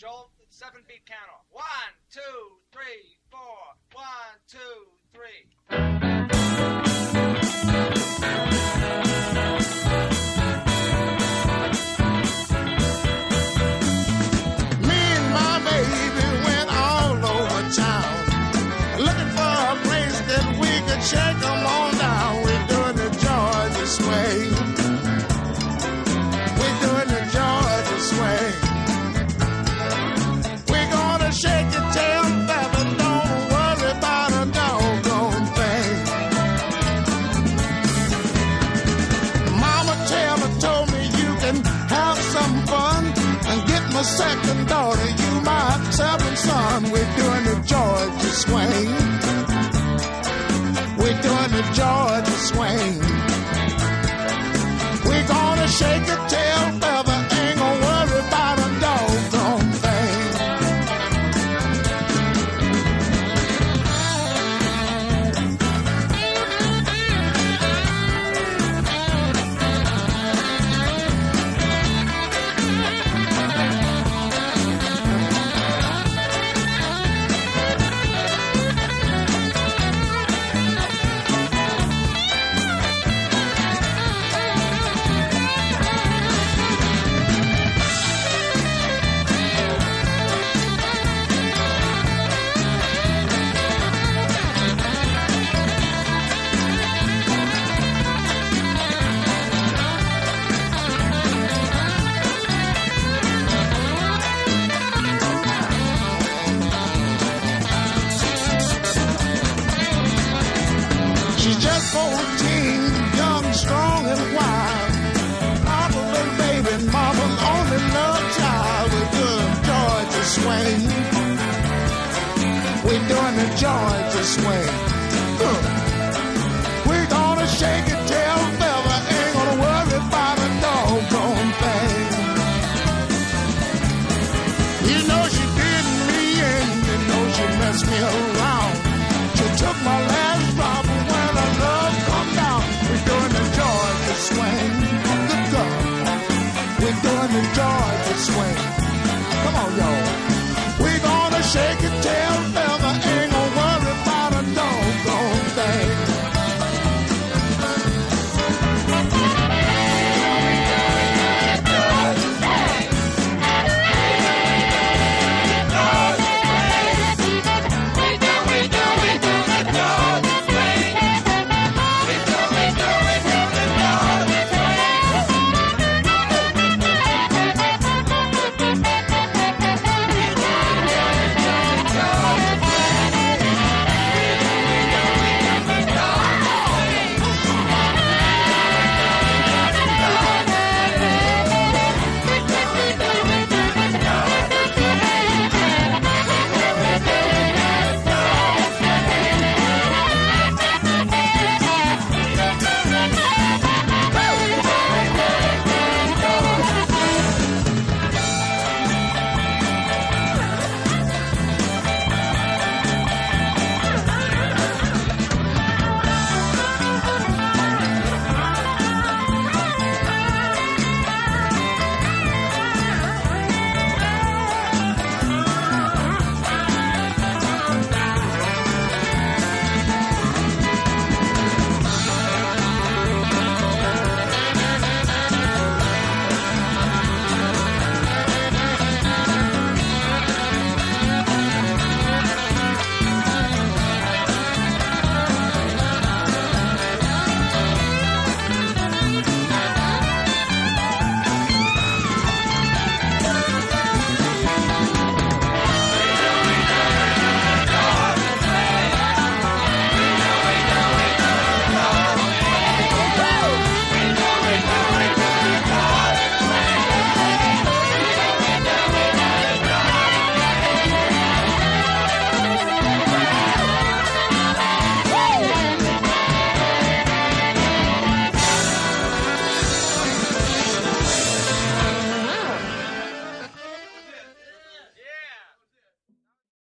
Joel, seven beat count off. One, two, three, four. One, two, three. Me and my baby went all over town, looking for a place that we could shake 'em on down. We're doing the Georgia swing. Have some fun and get my second daughter, you my seventh son. We're doing the Georgia swing. We're doing the Georgia We're doing the Georgia swing. Huh. We're gonna shake it till feather, ain't gonna worry about a doggone thing. You know she did me in, you know she messed me around. She took my last drop when her love come down, we're doing the Georgia swing. Good God, we're doing the Georgia swing. Come on, y'all. We're gonna shake it